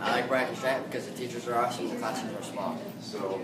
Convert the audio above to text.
I like Brighton Stratton because the teachers are awesome and the classes are small. So